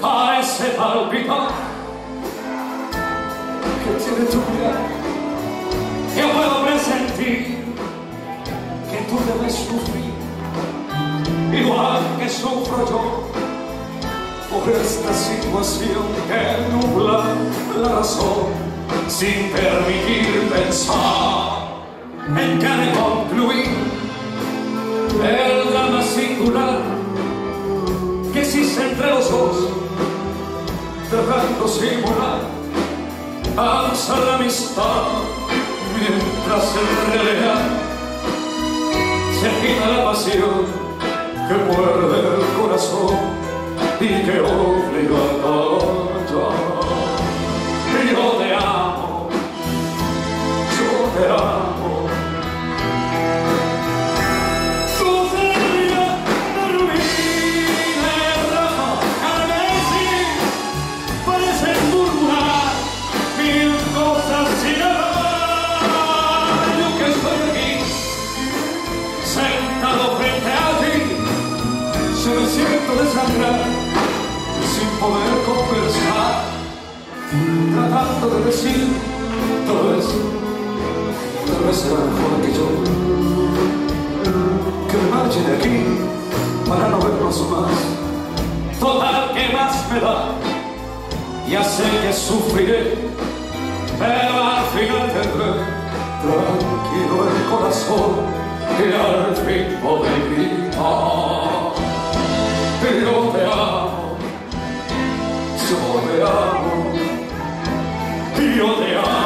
Paris, c'est pas l'hôpital que tu sufro yo, por esta situación que nubla la razón, sin permitir pensar. En que ha de concluir el drama singular que existe entre los dos, tratando simular alza la amistad mientras en realidad se agita la pasión que muerde el corazón y que obliga a callar. Yo te amo, yo te amo. Sentado frente se siento desangrar, sin poder conversar, tratando de decir todo eso, tal vez será mejor que yo, que me marche de aquí para no vernos más. Total, que más me da? Ya sé que sufriré, pero al final tendré tranquilo el corazón y al fin podré gritar. Amo, yo te amo, yo te amo.